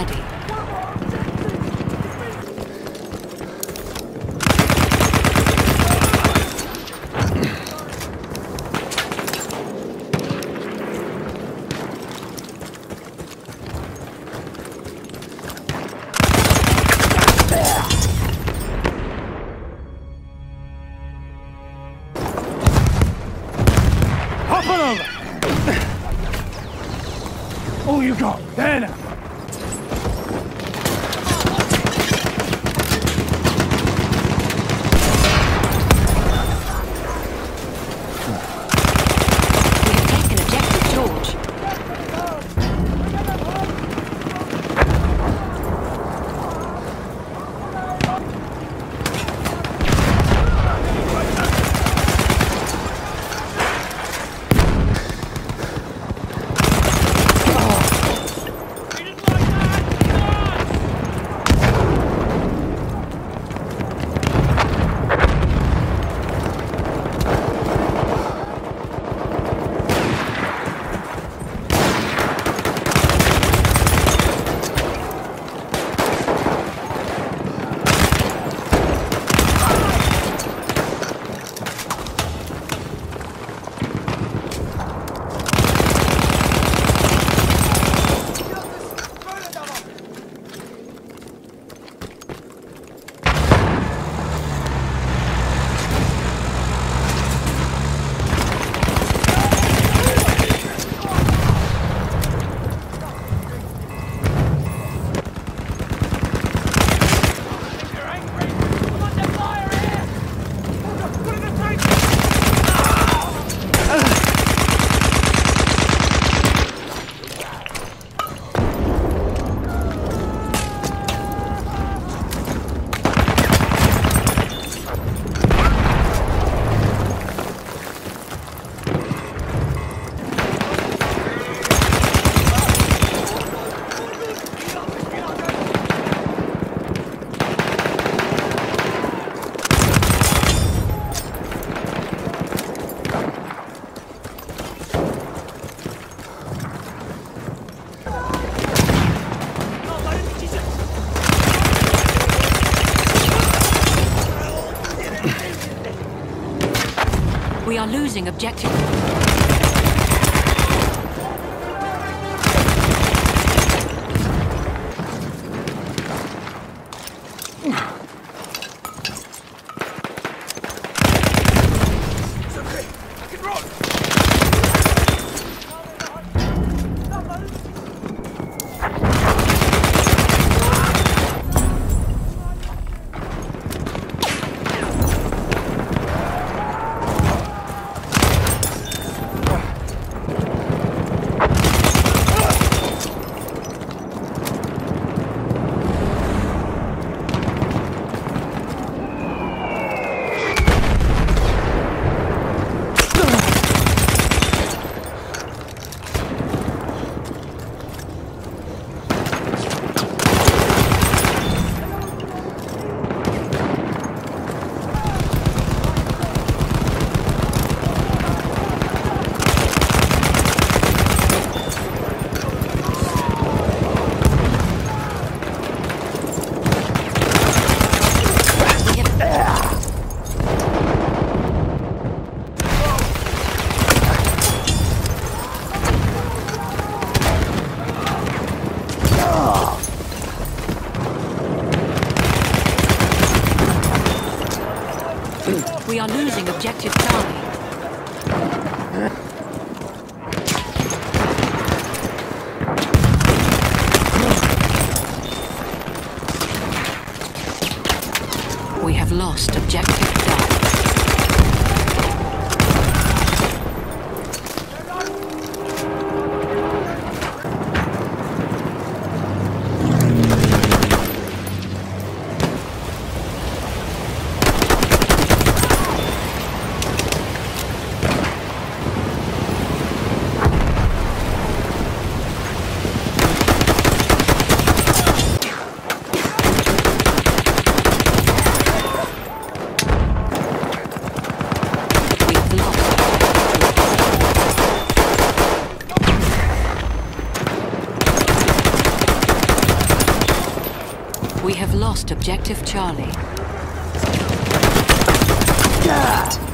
lost objective losing objective. We have lost objective done. Lost objective Charlie. We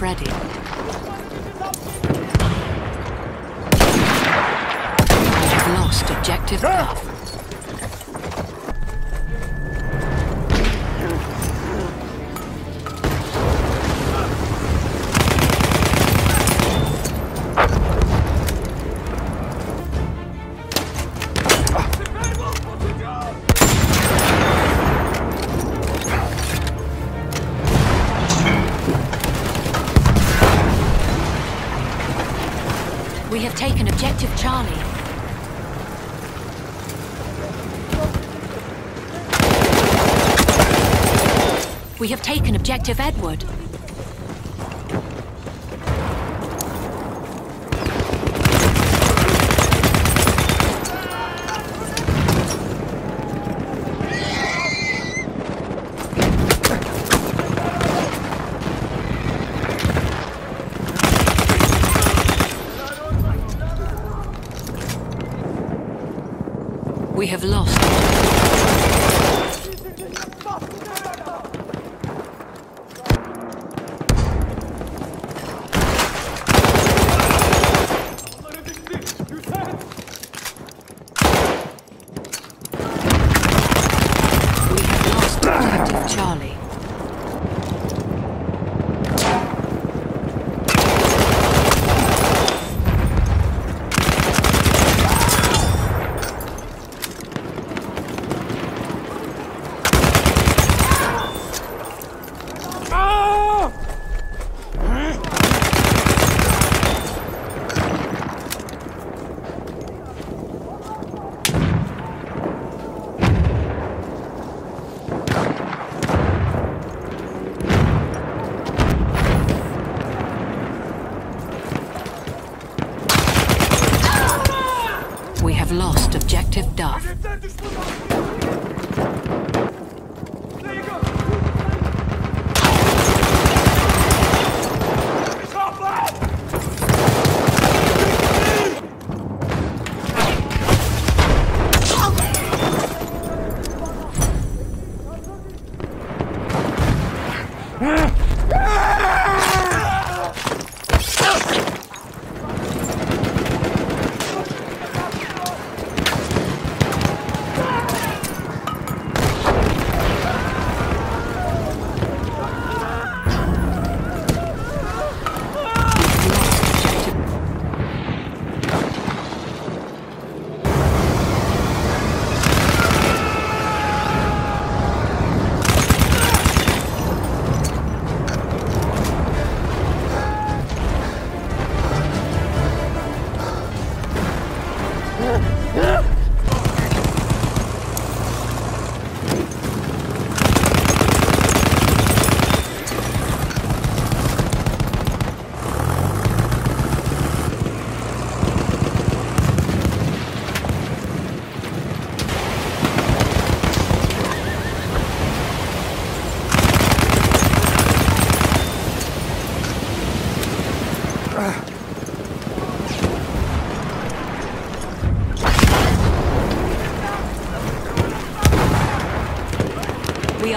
objective Freddy. We have lost objective. Ah! We have taken objective Charlie. We have taken objective Edward. Have lost.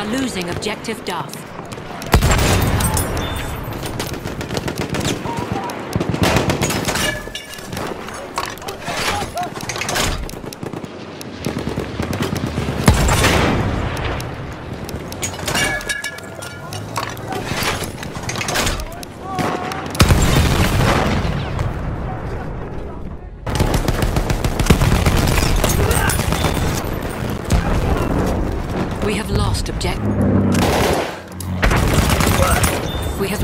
Are losing objective Duff. We have lost object. We have